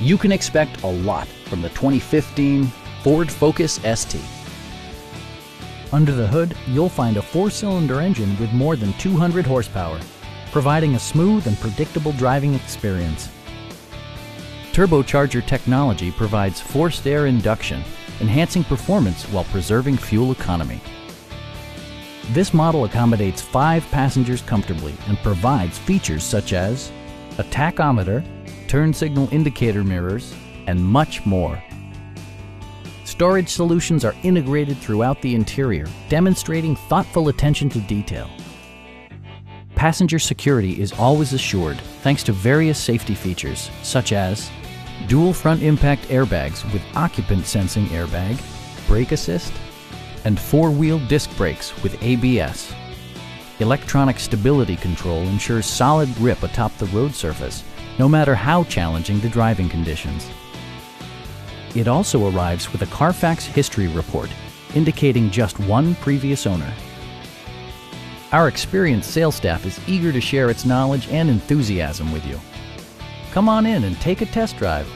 You can expect a lot from the 2015 Ford Focus ST. Under the hood, you'll find a four-cylinder engine with more than 200 horsepower, providing a smooth and predictable driving experience. Turbocharger technology provides forced air induction, enhancing performance while preserving fuel economy. This model accommodates five passengers comfortably and provides features such as a tachometer, turn signal indicator mirrors, and much more. Storage solutions are integrated throughout the interior, demonstrating thoughtful attention to detail. Passenger security is always assured thanks to various safety features such as dual front impact airbags with occupant sensing airbag, brake assist, and four-wheel disc brakes with ABS. Electronic stability control ensures solid grip atop the road surface, no matter how challenging the driving conditions. It also arrives with a Carfax history report, indicating just one previous owner. Our experienced sales staff is eager to share its knowledge and enthusiasm with you. Come on in and take a test drive.